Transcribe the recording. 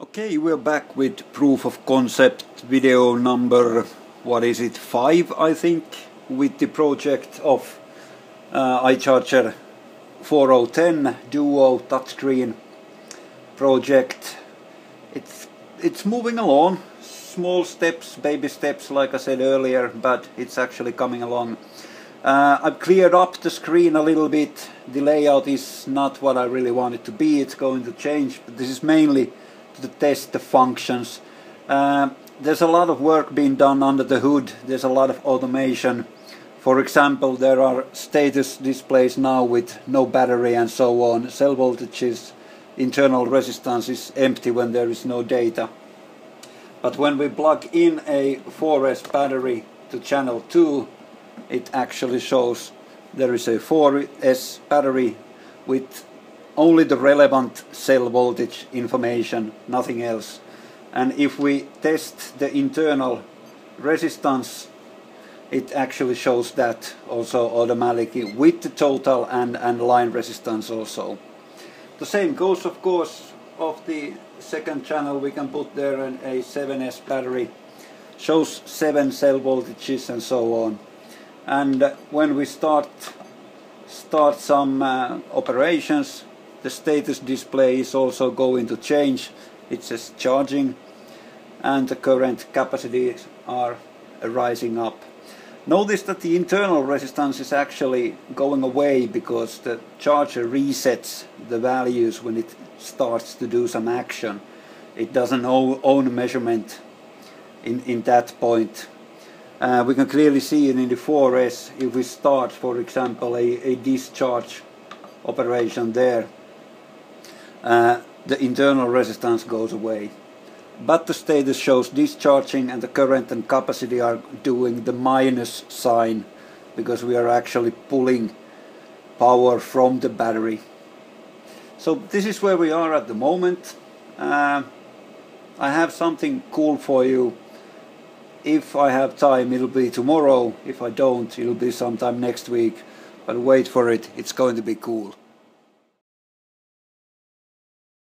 Okay, we're back with proof of concept video number, what is it, 5 I think, with the project of uh, iCharger 4010 Duo touchscreen project. It's, it's moving along, small steps, baby steps like I said earlier, but it's actually coming along. Uh, I've cleared up the screen a little bit, the layout is not what I really want it to be, it's going to change, but this is mainly to test the functions. Uh, there's a lot of work being done under the hood. There's a lot of automation. For example, there are status displays now with no battery and so on. Cell voltages, internal resistance is empty when there is no data. But when we plug in a 4S battery to channel 2, it actually shows there is a 4S battery with only the relevant cell voltage information, nothing else. And if we test the internal resistance, it actually shows that also automatically with the total and, and line resistance also. The same goes of course of the second channel we can put there an, a 7S battery shows 7 cell voltages and so on and when we start start some uh, operations the status display is also going to change. It says charging. And the current capacities are rising up. Notice that the internal resistance is actually going away because the charger resets the values when it starts to do some action. It doesn't own measurement in, in that point. Uh, we can clearly see it in the 4S if we start for example a, a discharge operation there uh, the internal resistance goes away. But the status shows discharging and the current and capacity are doing the minus sign because we are actually pulling power from the battery. So this is where we are at the moment. Uh, I have something cool for you. If I have time it'll be tomorrow. If I don't it'll be sometime next week. But wait for it, it's going to be cool.